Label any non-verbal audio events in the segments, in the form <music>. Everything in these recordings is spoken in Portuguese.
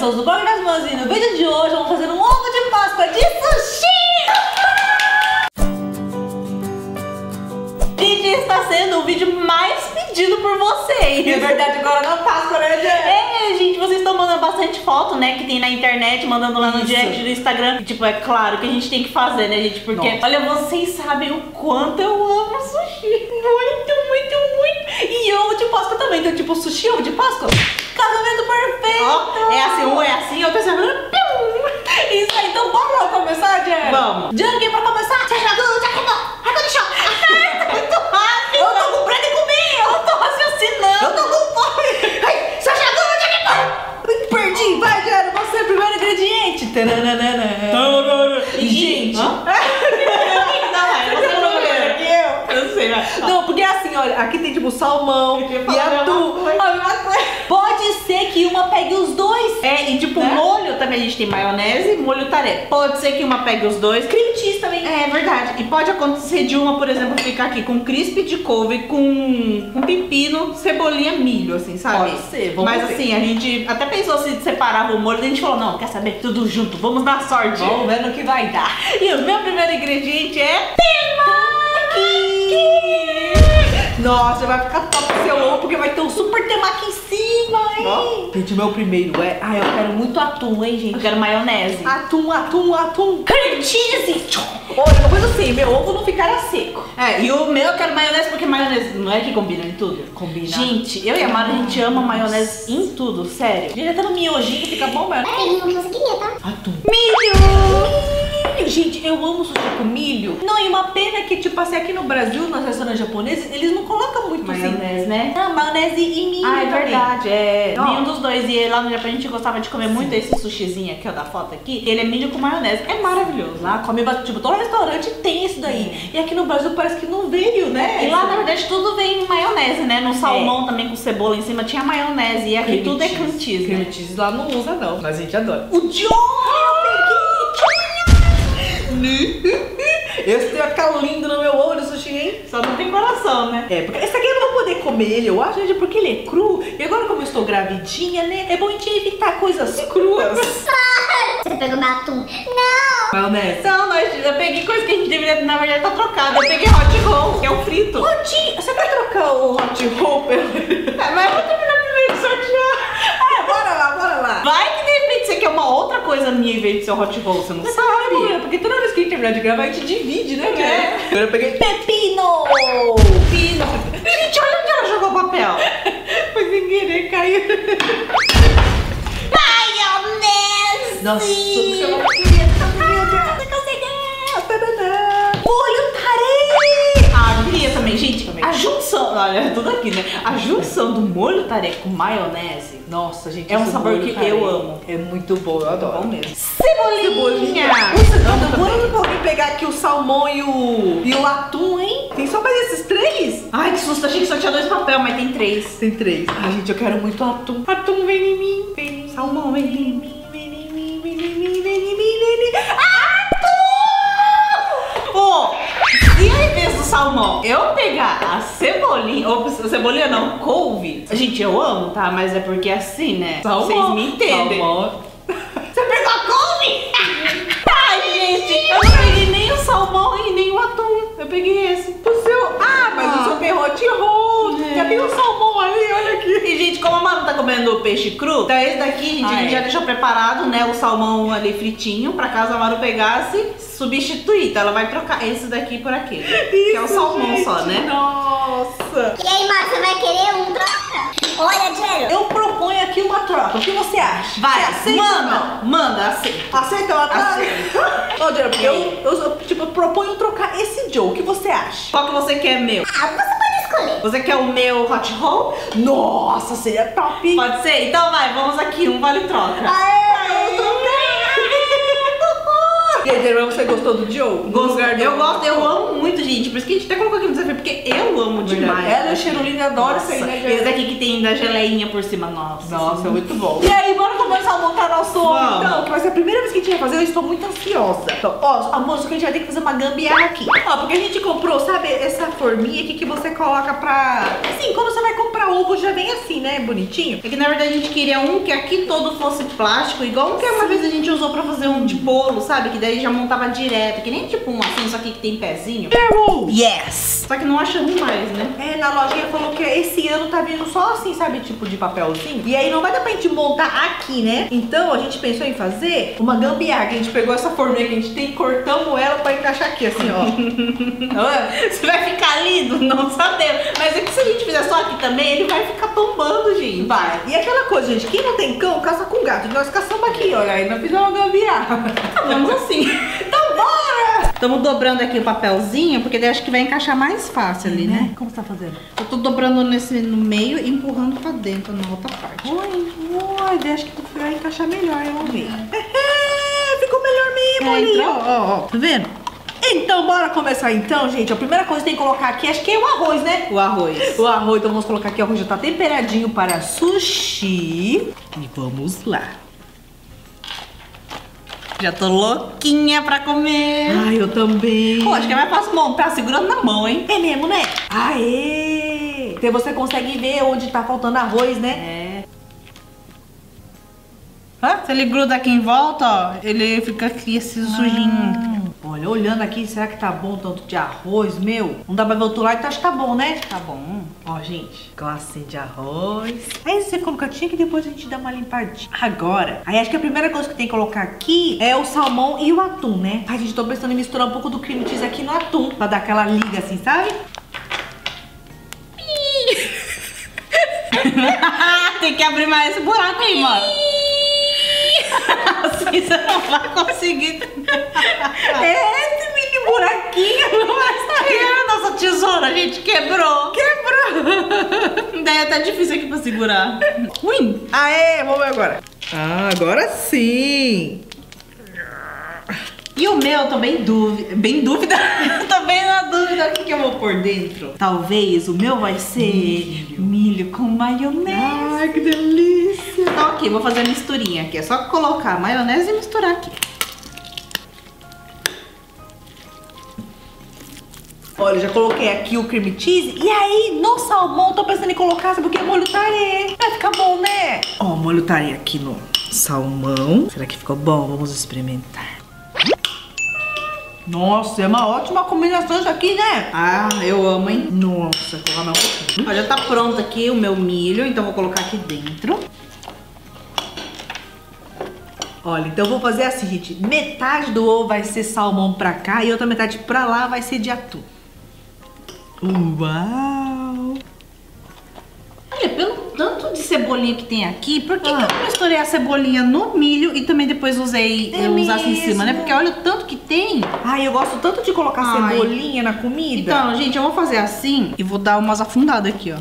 Eu sou das Mãos e no vídeo de hoje vamos fazer um ovo de Páscoa de sushi! Gente, está sendo o vídeo mais pedido por vocês. É verdade, agora não Páscoa, né, Jen? É, gente, vocês estão mandando bastante foto, né? Que tem na internet, mandando lá no Isso. direct do Instagram. Tipo, é claro que a gente tem que fazer, né, gente? Porque, Nossa. olha, vocês sabem o quanto eu amo sushi. Muito, muito, muito. E ovo de Páscoa também. Então, tipo, sushi, ovo de Páscoa. Casamento perfeito. Ó, é assim, um é assim, outro é assim. Isso aí, então bora lá começar, Jen? Vamos. Junkie, pra começar. Já jogou, já queimou. Água de chão. Muito rápido. Eu tô com pressa de comer. Eu tô raciocinando. Eu tô com fome. Ai, só chegou, já queimou. Perdi, vai, Diana, você é o primeiro ingrediente. Tananana. E, gente. Hã? Não, vai, você é o primeiro. Eu sei, vai. Não, porque assim, olha, tipo salmão e a coisa. Pode ser que uma pegue os dois. É, e tipo, Né? molho também a gente tem maionese e molho taré. Pode ser que uma pegue os dois. Cream cheese também. É verdade. E pode acontecer de uma, por exemplo, ficar aqui com crisp de couve, com, com pepino, cebolinha, milho, assim, sabe? Pode ser, vamos Mas ver. assim, a gente até pensou se separava o molho, daí a gente falou, não, quer saber? Tudo junto, vamos dar sorte. Vamos ver no que vai dar. E o meu primeiro ingrediente é temaki! Nossa, vai ficar top o seu ovo, porque vai ter um super temaki em cima, hein? Ó. Gente, o meu primeiro é... Ai, eu quero muito atum, hein, Eu gente? quero maionese. Atum, atum, atum. cream cheese! Olha, uma coisa assim, meu ovo não ficará seco. É, e o meu eu quero maionese porque maionese não é que combina em tudo? Combina. Gente, eu e a Mara, a gente ama maionese em tudo, sério. Gente, até no miojinho fica bom, velho. Peguei o que você queria, tá? Atum. Milho! Gente, eu amo sushi com milho. Não, e uma pena que, tipo assim, aqui no Brasil, nos restaurantes japoneses, eles não colocam muito Maionese, assim. né? Ah, maionese e milho Ah, é também. verdade, é. Nenhum dos dois. E lá no Japão a gente gostava de comer muito esse sushizinho aqui, ó, da foto aqui. Ele é milho com maionese. É maravilhoso. Lá come, tipo, todo restaurante tem isso daí. E aqui no Brasil parece que não veio, né? E lá, na verdade, tudo vem em maionese, né? No salmão também com cebola em cima tinha maionese. E aqui tudo é cheese. cream cheese, né? cheese lá não usa, não. Mas a gente adora. O John! <laughs> Esse vai ficar lindo no meu ovo de sushi, hein? Só não tem coração, né? É, porque esse aqui eu não vou poder comer ele, eu acho, gente, porque ele é cru. E agora, como eu estou gravidinha, né? É bom a gente evitar coisas cruas. <laughs> Você pegou meu atum. Não! Maionese. Então, nós, eu peguei coisa que a gente deveria, na verdade, tá trocada. Eu peguei hot roll, que é o frito. Hot, você vai trocar o hot roll pelo... É, mas eu vou terminar primeiro de sortear. Ah, bora lá, bora lá. Vai que de repente você quer uma outra coisa minha em vez de ser hot roll, você não Mas sabe. sabe, mulher, porque toda vez que a gente terminar de gravar, a gente divide, né, É. Eu peguei pepino. Pino. Gente, olha onde ela jogou o papel. <laughs> Foi sem querer, caiu. Maionese! Nossa, o que você não queria, Você conseguiu! Molho tarê. Ah, eu queria também, gente. Também. A junção, olha, tudo aqui, né? A junção do molho tarê com maionese Nossa, gente, É um esse sabor que eu amo. É muito bom, eu adoro. bom mesmo. Cebolinha. Você tá demorando pra alguém pegar aqui o salmão e o, e o atum, hein? Tem só mais esses três? Ai, que susto, achei que só tinha dois papel, mas tem três. Tem três. Ai, gente, eu quero muito atum. Atum, vem em mim. Vem em mim. Salmão, vem em mim. Vem em mim, vem em mim, vem em mim, vem em mim. Pô, e ao salmão, eu pegar a cebolinha, ou cebolinha não, couve. Gente, eu amo, tá? Mas é porque assim, né? Vocês me entendem. Salmão. <laughs> Você pegou a couve? <laughs> Ai, gente, eu não peguei nem o salmão e nem o atum. Eu peguei esse. O seu... Ah, mas Ah. o seu hot roll. É. Tem o salmão ali, olha aqui. E, gente, como a Manu tá comendo peixe cru, então esse daqui, gente, a Ah, gente é. já deixou preparado, né? O salmão ali fritinho, pra caso a Maru pegasse, substituir. Então ela vai trocar esse daqui por aquele. que é o Isso, salmão gente, só, né? Nossa. E aí, Mara, você vai querer um troca? Olha, Jero. Eu proponho aqui uma troca. O que você acha? Vai, Você aceita ou manda, não? manda, aceita. Aceita uma troca? Aceito. <laughs> Ô, porque eu, eu, eu, tipo, proponho trocar esse Joe. O que você acha? Qual que você quer, meu? Ah, você escolher. Você quer o meu hot roll? Nossa, seria top. Pode ser? Então vai, vamos aqui, um vale troca. Aê, eu troquei. <laughs> E aí, Jerome, você gostou do Joe? Gosto, eu gosto, eu amo muito, gente. Por isso que a gente até colocou aqui no desafio, porque eu amo demais. Ela e o Cherolina adoram isso aí, né? Esse daqui que tem da geleinha por cima, nossa. Nossa, muito bom. E aí, bora começar a montar nosso ovo, Vamos. então. que vai ser a primeira vez que a gente vai fazer, eu estou muito ansiosa. Então, ó, amor, só que a gente vai ter que fazer uma gambiarra aqui. Ó, porque a gente comprou, sabe, essa forminha aqui que você coloca pra... Assim, quando você vai comprar ovo, já vem assim, né, bonitinho. É que na verdade a gente queria um que aqui todo fosse plástico, igual um que uma vez a gente usou pra fazer um de bolo, sabe? Que daí já montava direto, que nem tipo um assim, só que tem pezinho. Yes! Só que não achamos mais, né? É, na lojinha falou que esse ano tá vindo só assim, sabe, tipo de papelzinho. E aí não vai dar pra gente montar aqui, né? Então a gente pensou em fazer uma gambiarra, que a gente pegou essa forminha que a gente tem, cortamos ela pra encaixar aqui, assim, ó. <laughs> Se vai ficar lindo, <laughs> não sabemos. Mas é que se a gente fizer só aqui também, ele vai ficar tombando, gente. Vai. E aquela coisa, gente, quem não tem cão, caça com gato. Nós caçamos aqui, olha, aí nós fizemos uma gambiarra. Vamos assim. então! Estamos dobrando aqui o papelzinho, porque daí acho que vai encaixar mais fácil ali, né? Como você tá fazendo? Eu tô dobrando nesse no meio e empurrando pra dentro na outra parte. Oi, oi, acho que vai encaixar melhor, eu vou ver. <laughs> Ficou melhor mesmo É, então. ó, ó, ó. Tá vendo? Então, bora começar então, gente. A primeira coisa que tem que colocar aqui, acho que é o arroz, né? O arroz. O arroz, então vamos colocar aqui, o arroz já tá temperadinho para sushi. E vamos lá. Já tô louquinha pra comer. Eu também. Pô, acho que é mais fácil montar segurando na mão, hein? É mesmo, né? Aê! Então você consegue ver onde tá faltando arroz, né? É. Hã? Se ele gruda aqui em volta, ó, ele fica aqui esse sujinho. Olha, olhando aqui, será que tá bom o tanto de arroz, meu? Não dá pra ver outro lado, então acho que tá bom, né? Tá bom. Ó, gente, glacinha de arroz. Aí você coloca aqui que depois a gente dá uma limpadinha. Agora, aí acho que a primeira coisa que tem que colocar aqui é o salmão e o atum, né? Ai, gente, tô pensando em misturar um pouco do cream cheese aqui no atum, pra dar aquela liga assim, sabe? <laughs> Tem que abrir mais esse buraco aí, mano. Você não vai conseguir. É esse mini buraquinho, mas É, nossa tesoura, gente, quebrou. quebrou. Daí é até difícil aqui pra segurar. Ui. Aê, vamos ver agora. Ah, agora sim. E o meu, eu tô bem dúvida. Bem dúvida? <laughs> tô bem na dúvida o que, que eu vou pôr dentro. Talvez o meu vai ser milho, com maionese. Ai, que delícia. Então, ok, vou fazer a misturinha aqui. É só colocar a maionese e misturar aqui. Olha, já coloquei aqui o cream cheese. E aí, no salmão, tô pensando em colocar, sabe o que? Molho tarê. Vai ficar bom, né? Ó, molho tarê aqui no salmão. Será que ficou bom? Vamos experimentar. Nossa, é uma ótima combinação isso aqui, né? Ah, eu amo, hein? Nossa, colocar mais um pouquinho. Já tá pronto aqui o meu milho, então vou colocar aqui dentro. Olha, então eu vou fazer assim, gente. Metade do ovo vai ser salmão pra cá e outra metade pra lá vai ser de atum. Uau! Olha, pelo tanto de cebolinha que tem aqui, por que, Ah. que eu não misturei a cebolinha no milho e também depois usei, É eu usasse em cima, né? Porque olha o tanto que tem. Ai, eu gosto tanto de colocar Ai. cebolinha na comida. Então, gente, eu vou fazer assim e vou dar umas afundadas aqui, ó.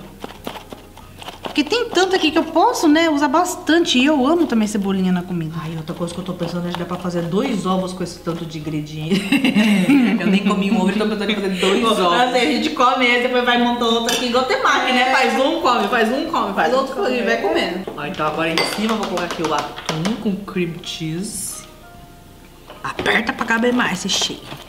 Porque tem tanto aqui que eu posso, né, usar bastante. E eu amo também cebolinha na comida. Ai, outra coisa que eu tô pensando é que dá pra fazer dois ovos com esse tanto de ingrediente. <laughs> eu nem comi um ovo, então tô pensando em fazer dois ovos. A gente come esse, depois vai montando outro aqui, igual temaki, né? Faz um, come, faz um, come, faz outro e vai comendo. Ó, então agora em cima eu vou colocar aqui o atum com cream cheese. Aperta pra caber mais esse cheio.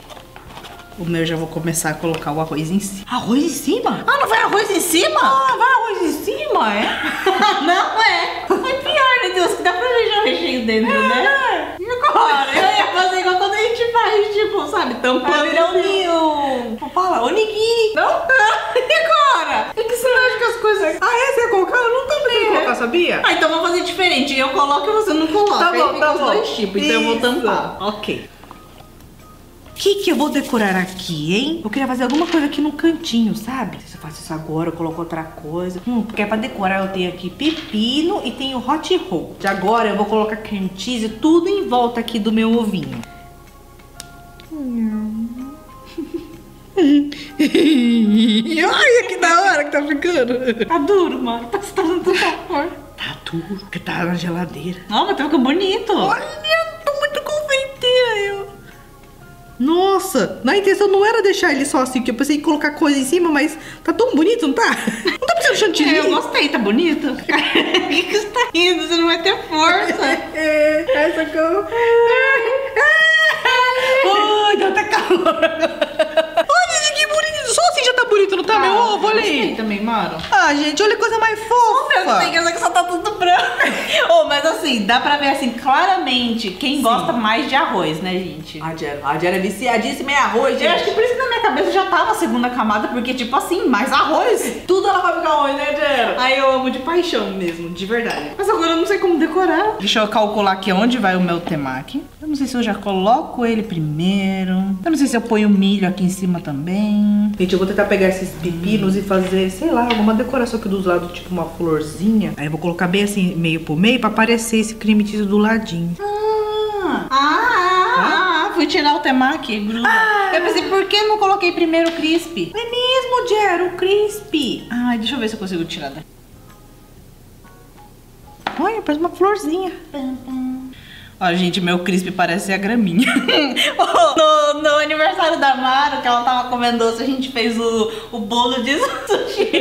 O meu já vou começar a colocar o arroz em cima. Arroz em cima? Ah, não vai arroz em cima? Ah, vai arroz em cima, é? <laughs> não é. É pior, meu Deus, que dá pra ver o recheio dentro, né? E agora? Eu ia fazer igual quando a gente faz, tipo, sabe, tampando. Vai virar um ninho. Fala, onigiri. Não? <laughs> e agora? É que você acha que as coisas... Ah, é? Você ia colocar? Eu não tô pensando em É. colocar, sabia? Ah, então vamos fazer diferente. Eu coloco e você não coloca. Tá bom, tá os bom. dois tipos, então eu vou tampar. Ok. O que, que eu vou decorar aqui, hein? Eu queria fazer alguma coisa aqui no cantinho, sabe? Se eu faço isso agora, eu coloco outra coisa. Hum, porque é pra decorar eu tenho aqui pepino e tenho hot roll. De agora eu vou colocar cream cheese tudo em volta aqui do meu ovinho. <laughs> Olha que da hora que tá ficando. Tá duro, mano. Tá se tornando tanta cor. Tá duro, porque tá na geladeira. Não, mas tá ficando bonito. Olha, Nossa, na intenção não era deixar ele só assim, que eu pensei em colocar coisa em cima, mas tá tão bonito, não tá? Não tá precisando de chantilly? É, eu gostei, tá bonito? O <laughs> <laughs> que, que você tá rindo? Você não vai ter força. É, essa cor. Ai, deu até calor. Olha, gente, que bonito. Só assim já tá bonito, não tá, meu ovo? Olha aí. também, Maro. Ah, gente, olha que coisa mais Meu, fofa. tem que que só tá tudo branco. <laughs> oh, mas assim, dá pra ver assim, claramente, quem gosta mais de arroz, né, gente? A Jera, a Jera é viciadíssima em arroz, Eu acho que por isso que na minha cabeça já tava a segunda camada, porque, tipo assim, mais arroz. <laughs> Tudo ela vai ficar arroz, né, Jera? Aí eu amo de paixão mesmo, de verdade. Mas agora eu não sei como decorar. Deixa eu calcular aqui onde vai o meu temaki. Eu não sei se eu já coloco ele primeiro. Eu não sei se eu ponho milho aqui em cima também. Gente, eu vou tentar pegar esses pepinos e fazer, sei lá, alguma decoração aqui dos lados, tipo uma florzinha. Aí eu vou colocar bem assim, meio por meio, pra aparecer esse creme cheese do ladinho. Ah, ah, ah, ah, fui tirar o temaki, Bruna. Eu pensei, por que não coloquei primeiro o crisp? É mesmo, Jera, o crispy. Ai, deixa eu ver se eu consigo tirar daqui. Olha, parece uma florzinha. Ó, gente, meu crisp parece a graminha. <laughs> <laughs> no, no aniversário da Mara, que ela tava comendo doce, a gente fez o, o bolo de <laughs> sushi.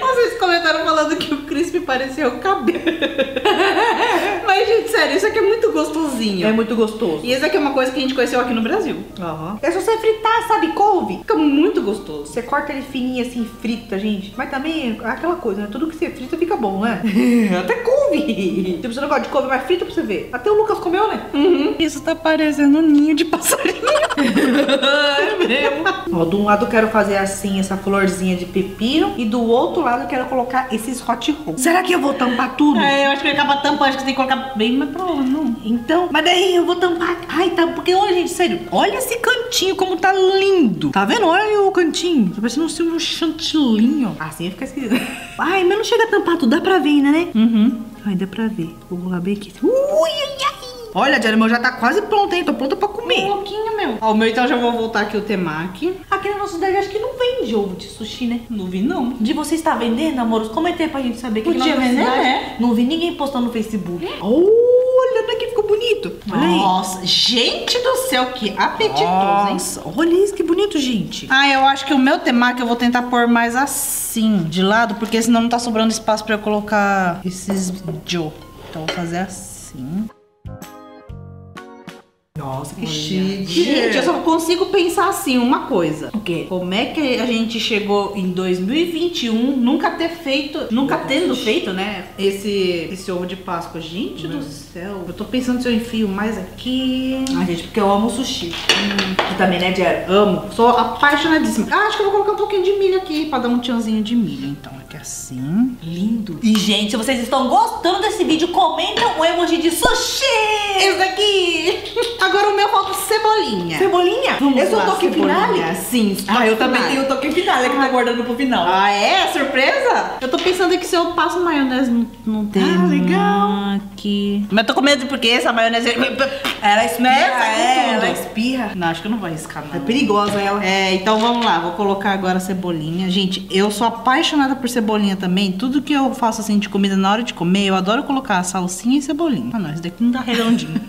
Vocês comentaram falando que o crisp parecia o cabelo. Mas, gente, sério, isso aqui é muito gostosinho. É muito gostoso. E isso aqui é uma coisa que a gente conheceu aqui no Brasil. Aham. É só você fritar, sabe, couve? Fica muito gostoso. Você corta ele fininho assim, frita, gente. Mas também é aquela coisa, né? Tudo que você frita fica bom, né? Até couve. Tipo, você não gosta de couve, mas frita pra você ver. Até o Lucas comeu, né? Uhum. Isso tá parecendo um ninho de passarinho. <laughs> É mesmo. Ó, de um lado eu quero fazer assim, essa florzinha de pepino. E do outro lado eu quero colocar esses hot rolls. Será que eu vou tampar tudo? É, eu acho que ele acaba tampando, acho que você tem que colocar bem mais pra lá, não. Então, mas daí eu vou tampar. Ai, tá. Porque, olha, gente, sério. Olha esse cantinho como tá lindo. Tá vendo? Olha o cantinho. Tá parecendo assim, um chantilinho. Assim fica esquisito. <laughs> Ai, mas não chega a tampar tudo. Dá pra ver ainda, né? Uhum. Ai, dá pra ver. Vou bem aqui. Ui. Olha, Diana, meu já tá quase pronto, hein? Tô pronta pra Um comer. pouquinho, meu. Ó, o meu então já vou voltar aqui o temaki. Aqui na nossa cidade acho que não vende ovo de sushi, né? Não vi, não. De você estar vendendo, amores? Comenta aí pra gente saber que Podia vender, né? Não vi ninguém postando no Facebook. Olha, olha que ficou bonito. Nossa, gente do céu, que apetitoso, hein? Nossa, olha isso, que bonito, gente. Ah, eu acho que o meu temaki eu vou tentar pôr mais assim, de lado, porque senão não tá sobrando espaço pra eu colocar esses jo. Então eu vou fazer assim. Nossa, que Gente, eu só consigo pensar assim, uma coisa. O quê? Como é que a gente chegou em 2021 nunca ter feito, nunca tendo feito, né, esse, esse ovo de Páscoa? Gente do céu. Eu tô pensando se eu enfio mais aqui. Ai, gente, porque eu amo sushi. Hum, Que também, né, Diana? Amo. Sou apaixonadíssima. Ah, acho que eu vou colocar um pouquinho de milho aqui pra dar um tchanzinho de milho. Então, aqui assim. Lindo. E, gente, se vocês estão gostando desse vídeo, comentam o emoji de sushi. Esse daqui! Agora o meu falta cebolinha. Cebolinha? Vamos Esse é o lá, toque finale? Sim. Ah, eu também tenho o toque finale que tá guardando pro final. Ah, é? Surpresa? Eu tô pensando aqui se eu passo maionese no, no Ah, legal. Aqui. Mas eu tô com medo porque essa maionese... Ela espirra, com é, ela espirra. Não, acho que eu não vou arriscar, É não. perigosa ela. É, então vamos lá, vou colocar agora a cebolinha. Gente, eu sou apaixonada por cebolinha também. Tudo que eu faço assim de comida na hora de comer, eu adoro colocar salsinha e cebolinha. Ah, não, esse daqui não dá redondinho.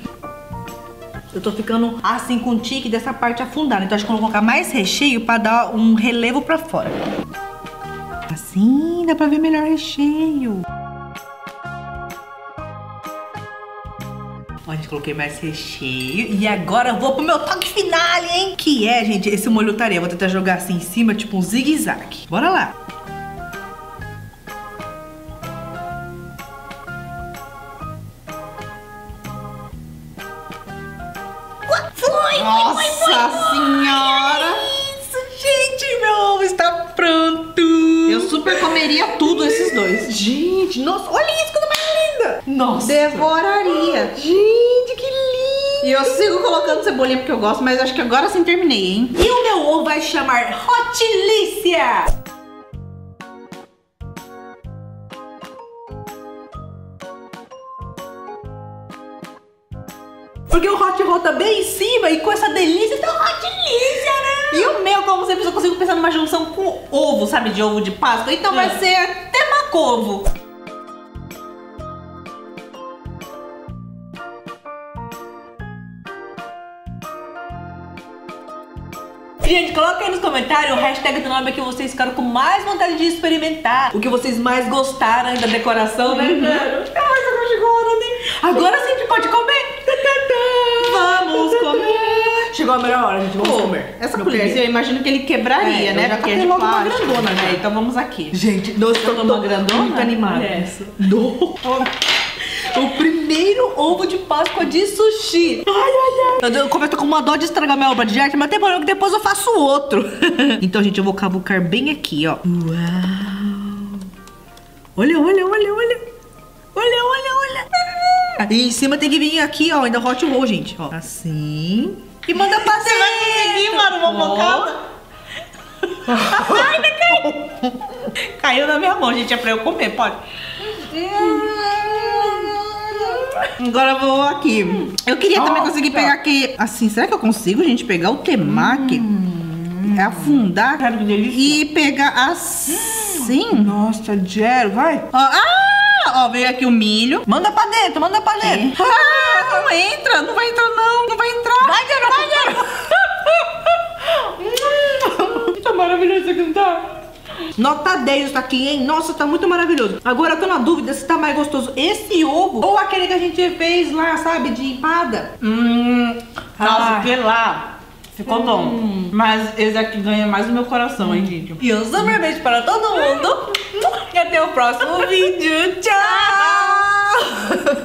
Eu tô ficando assim com tique dessa parte afundada. Então acho que eu vou colocar mais recheio pra dar um relevo pra fora. Assim dá pra ver melhor o recheio. Gente, coloquei mais recheio. E agora eu vou pro meu toque final, hein? Que é, gente, esse molho tareia. Vou tentar jogar assim em cima, tipo um zigue-zague. Bora lá. Nossa senhora! Isso, gente, meu ovo está pronto. Eu super comeria tudo esses dois. Gente, nossa, olha isso, coisa mais linda. Nossa. Devoraria. Gente, que lindo. E eu sigo colocando cebolinha porque eu gosto, mas acho que agora sim terminei, hein? E o meu ovo vai chamar Hotilícia. Porque o hot roll tá bem em cima e com essa delícia tá hotilícia, né? E o meu, como sempre, eu consigo pensar numa junção com ovo, sabe? De ovo de Páscoa. Então vai É. ser temacovo. Gente, coloca aí nos comentários o hashtag do nome que vocês ficaram com mais vontade de experimentar. O que vocês mais gostaram da decoração, né? Uhum. Eu imagino que ele quebraria, É, né? Porque é de logo uma plástico. grandona, né? É, então vamos aqui. Gente, Eu tô uma grandona? muito animada. Essa. No- O primeiro ovo de Páscoa de sushi. Ai, ai, ai. Eu, eu começo com uma dó de estragar minha obra de arte, mas tem problema que depois eu faço outro. <laughs> então, gente, eu vou cavucar bem aqui, ó. Uau. Olha, olha, olha, olha. Olha, olha, olha. E em cima tem que vir aqui, ó, ainda hot roll, gente. Ó, assim. E manda pra Você vai conseguir, mano, uma bocada? Ai, vai cair. Caiu na minha mão, gente. É pra eu comer, pode. Agora eu vou aqui. Eu queria também conseguir pegar aqui. Assim, será que eu consigo, gente, pegar o temaki? Afundar Cara, que delícia. e pegar assim. Nossa, Jero, vai. Ah! Ó, veio aqui o milho. Manda pra dentro, manda pra dentro. Ah, não entra, não vai entrar não, não vai entrar. Vai, Jero, vai, Jero. tá maravilhoso isso aqui, não tá? Nota 10 isso aqui, hein? Nossa, tá muito maravilhoso. Agora eu tô na dúvida se tá mais gostoso esse ovo ou aquele que a gente fez lá, sabe, de empada. Hum, nossa, Ai. porque lá ficou bom. Mas esse aqui ganha mais no meu coração, hein, gente? E um super beijo para todo mundo. <laughs> E até o próximo vídeo. Tchau!